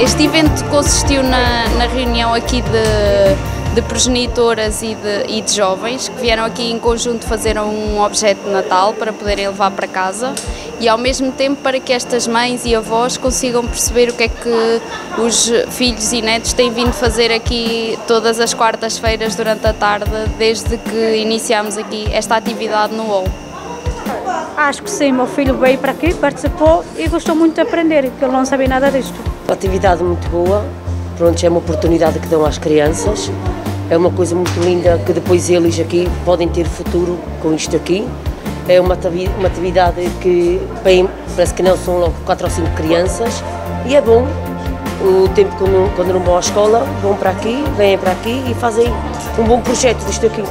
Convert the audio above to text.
Este evento consistiu na, na reunião aqui de, de progenitoras e de, e de jovens que vieram aqui em conjunto fazer um objeto de Natal para poderem levar para casa e ao mesmo tempo para que estas mães e avós consigam perceber o que é que os filhos e netos têm vindo fazer aqui todas as quartas-feiras durante a tarde desde que iniciamos aqui esta atividade no UOL. Acho que sim, meu filho veio para aqui, participou e gostou muito de aprender, porque ele não sabia nada disto. Uma atividade muito boa, pronto, é uma oportunidade que dão às crianças, é uma coisa muito linda que depois eles aqui podem ter futuro com isto aqui. É uma, atividade que bem, parece que não são logo 4 ou 5 crianças e é bom. O tempo quando, quando não vão à escola, vão para aqui, vêm para aqui e fazem um bom projeto disto aqui.